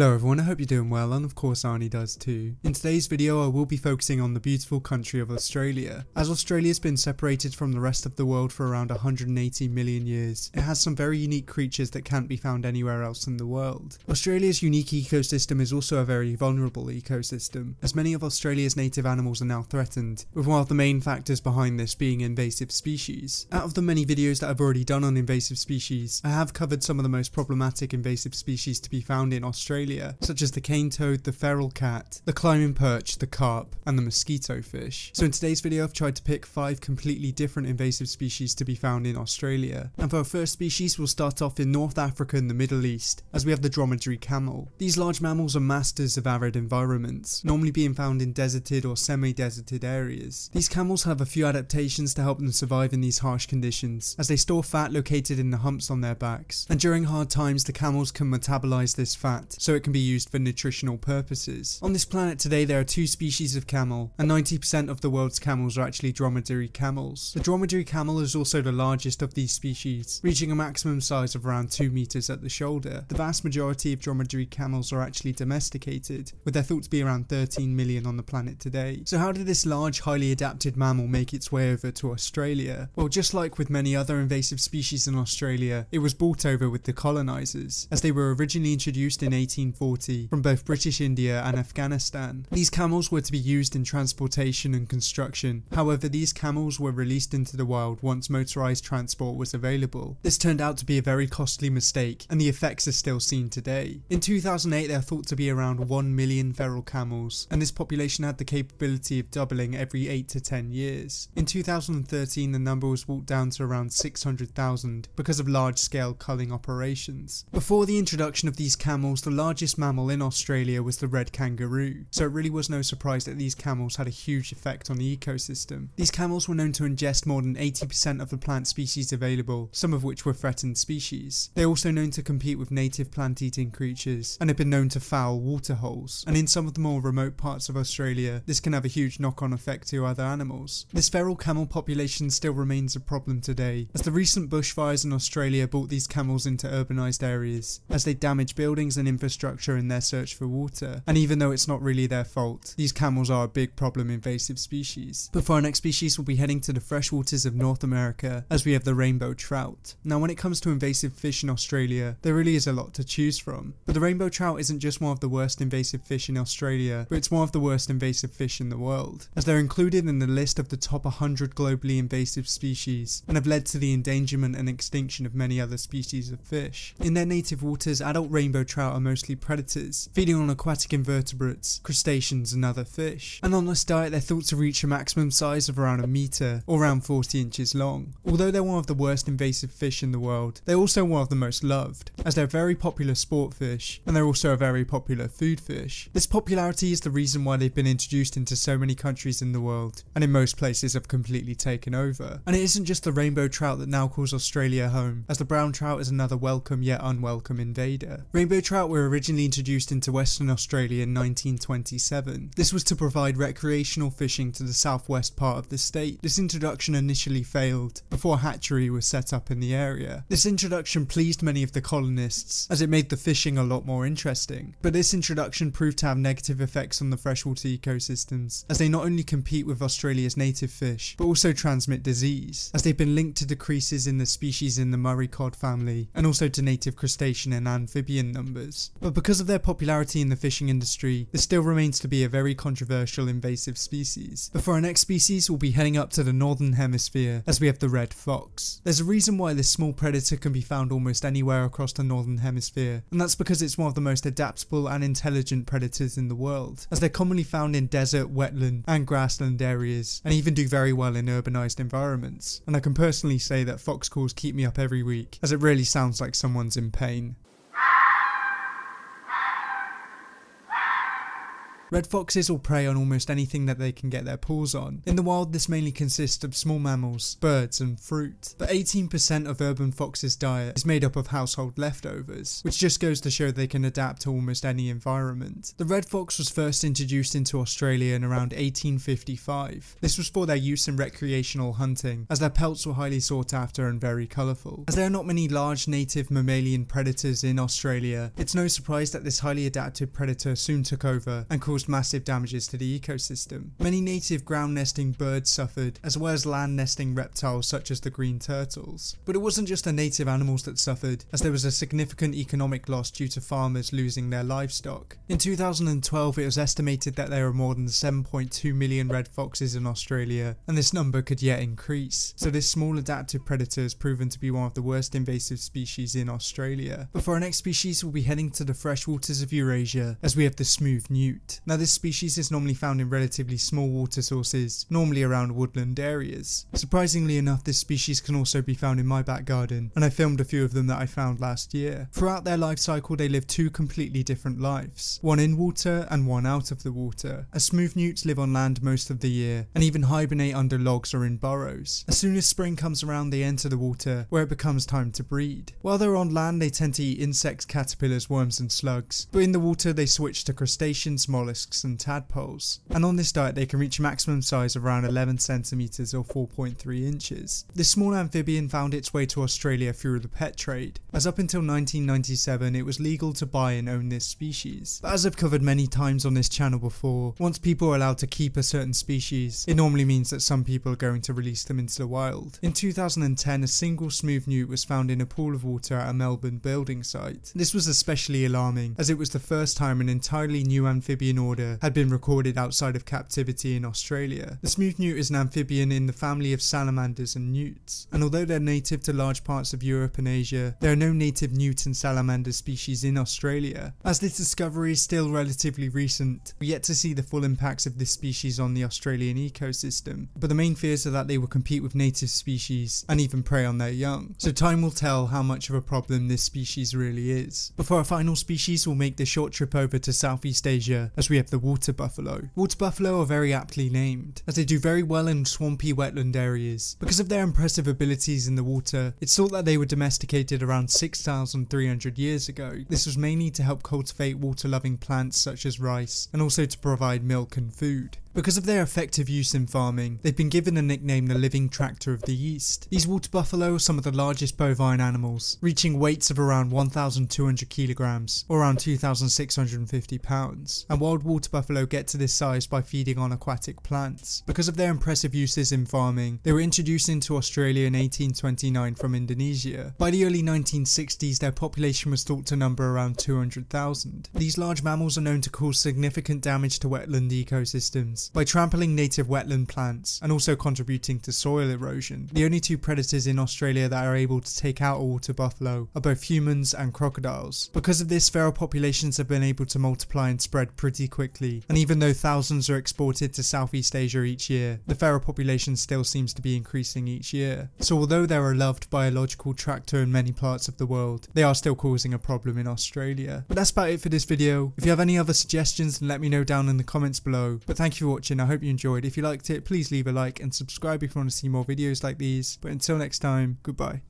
Hello everyone, I hope you're doing well and of course Arnie does too. In today's video I will be focusing on the beautiful country of Australia. As Australia's been separated from the rest of the world for around 180 million years, it has some very unique creatures that can't be found anywhere else in the world. Australia's unique ecosystem is also a very vulnerable ecosystem, as many of Australia's native animals are now threatened, with one of the main factors behind this being invasive species. Out of the many videos that I've already done on invasive species, I have covered some of the most problematic invasive species to be found in Australia, such as the cane toad, the feral cat, the climbing perch, the carp, and the mosquito fish. So in today's video I've tried to pick 5 completely different invasive species to be found in Australia. And for our first species we'll start off in North Africa and the Middle East, as we have the dromedary camel. These large mammals are masters of arid environments, normally being found in deserted or semi-deserted areas. These camels have a few adaptations to help them survive in these harsh conditions, as they store fat located in the humps on their backs. And during hard times the camels can metabolize this fat, so so it can be used for nutritional purposes. On this planet today there are two species of camel, and 90% of the world's camels are actually dromedary camels. The dromedary camel is also the largest of these species, reaching a maximum size of around 2 meters at the shoulder. The vast majority of dromedary camels are actually domesticated, with their thought to be around 13 million on the planet today. So how did this large, highly adapted mammal make its way over to Australia? Well, just like with many other invasive species in Australia, it was brought over with the colonisers, as they were originally introduced in 18 1940 from both British India and Afghanistan. These camels were to be used in transportation and construction, however these camels were released into the wild once motorised transport was available. This turned out to be a very costly mistake and the effects are still seen today. In 2008 they are thought to be around 1 million feral camels and this population had the capability of doubling every 8 to 10 years. In 2013 the number was brought down to around 600,000 because of large scale culling operations. Before the introduction of these camels the largest mammal in Australia was the red kangaroo, so it really was no surprise that these camels had a huge effect on the ecosystem. These camels were known to ingest more than 80% of the plant species available, some of which were threatened species. They are also known to compete with native plant-eating creatures, and have been known to foul waterholes, and in some of the more remote parts of Australia, this can have a huge knock-on effect to other animals. This feral camel population still remains a problem today, as the recent bushfires in Australia brought these camels into urbanised areas, as they damage buildings and infrastructure in their search for water. And even though it's not really their fault, these camels are a big problem invasive species. But for our next species, we'll be heading to the freshwaters of North America as we have the rainbow trout. Now when it comes to invasive fish in Australia, there really is a lot to choose from. But the rainbow trout isn't just one of the worst invasive fish in Australia, but it's one of the worst invasive fish in the world, as they're included in the list of the top 100 globally invasive species and have led to the endangerment and extinction of many other species of fish. In their native waters, adult rainbow trout are mostly predators, feeding on aquatic invertebrates, crustaceans and other fish. And on this diet they're thought to reach a maximum size of around a metre, or around 40 inches long. Although they're one of the worst invasive fish in the world, they're also one of the most loved, as they're a very popular sport fish, and they're also a very popular food fish. This popularity is the reason why they've been introduced into so many countries in the world, and in most places have completely taken over. And it isn't just the rainbow trout that now calls Australia home, as the brown trout is another welcome yet unwelcome invader. Rainbow trout were originally introduced into Western Australia in 1927. This was to provide recreational fishing to the southwest part of the state. This introduction initially failed, before hatchery was set up in the area. This introduction pleased many of the colonists, as it made the fishing a lot more interesting. But this introduction proved to have negative effects on the freshwater ecosystems, as they not only compete with Australia's native fish, but also transmit disease, as they've been linked to decreases in the species in the Murray cod family, and also to native crustacean and amphibian numbers. But because of their popularity in the fishing industry, this still remains to be a very controversial invasive species. But for our next species, we'll be heading up to the northern hemisphere, as we have the red fox. There's a reason why this small predator can be found almost anywhere across the northern hemisphere, and that's because it's one of the most adaptable and intelligent predators in the world, as they're commonly found in desert, wetland, and grassland areas, and even do very well in urbanized environments. And I can personally say that fox calls keep me up every week, as it really sounds like someone's in pain. Red foxes will prey on almost anything that they can get their paws on. In the wild, this mainly consists of small mammals, birds, and fruit. But 18% of urban foxes' diet is made up of household leftovers, which just goes to show they can adapt to almost any environment. The red fox was first introduced into Australia in around 1855. This was for their use in recreational hunting, as their pelts were highly sought after and very colourful. As there are not many large native mammalian predators in Australia, it's no surprise that this highly adapted predator soon took over and caused massive damages to the ecosystem. Many native ground nesting birds suffered, as well as land nesting reptiles such as the green turtles. But it wasn't just the native animals that suffered, as there was a significant economic loss due to farmers losing their livestock. In 2012, it was estimated that there were more than 7.2 million red foxes in Australia, and this number could yet increase. So this small adaptive predator has proven to be one of the worst invasive species in Australia. But for our next species, we'll be heading to the freshwaters of Eurasia, as we have the smooth newt. Now this species is normally found in relatively small water sources, normally around woodland areas. Surprisingly enough, this species can also be found in my back garden, and I filmed a few of them that I found last year. Throughout their life cycle, they live two completely different lives, one in water and one out of the water. As smooth newts live on land most of the year, and even hibernate under logs or in burrows. As soon as spring comes around, they enter the water, where it becomes time to breed. While they're on land, they tend to eat insects, caterpillars, worms, and slugs, but in the water, they switch to crustaceans, mollusks, and tadpoles. And on this diet, they can reach a maximum size of around 11 centimeters or 4.3 inches. This small amphibian found its way to Australia through the pet trade, as up until 1997, it was legal to buy and own this species. But as I've covered many times on this channel before, once people are allowed to keep a certain species, it normally means that some people are going to release them into the wild. In 2010, a single smooth newt was found in a pool of water at a Melbourne building site. This was especially alarming, as it was the first time an entirely new amphibian order had been recorded outside of captivity in Australia. The smooth newt is an amphibian in the family of salamanders and newts, and although they're native to large parts of Europe and Asia, there are no native newt and salamander species in Australia. As this discovery is still relatively recent, we're yet to see the full impacts of this species on the Australian ecosystem, but the main fears are that they will compete with native species and even prey on their young. So time will tell how much of a problem this species really is. Before our final species, we'll make the short trip over to Southeast Asia as we have the water buffalo. Water buffalo are very aptly named, as they do very well in swampy wetland areas. Because of their impressive abilities in the water, it's thought that they were domesticated around 6,300 years ago. This was mainly to help cultivate water-loving plants such as rice, and also to provide milk and food. Because of their effective use in farming, they've been given the nickname the living tractor of the East. These water buffalo are some of the largest bovine animals, reaching weights of around 1,200 kilograms, or around 2,650 pounds. And wild water buffalo get to this size by feeding on aquatic plants. Because of their impressive uses in farming, they were introduced into Australia in 1829 from Indonesia. By the early 1960s, their population was thought to number around 200,000. These large mammals are known to cause significant damage to wetland ecosystems by trampling native wetland plants and also contributing to soil erosion. The only two predators in Australia that are able to take out a water buffalo are both humans and crocodiles. Because of this, feral populations have been able to multiply and spread pretty quickly, and even though thousands are exported to Southeast Asia each year, the feral population still seems to be increasing each year. So although they're a loved biological tractor in many parts of the world, they are still causing a problem in Australia. But that's about it for this video. If you have any other suggestions, let me know down in the comments below. But thank you watching. I hope you enjoyed. If you liked it, please leave a like and subscribe if you want to see more videos like these. But until next time, goodbye.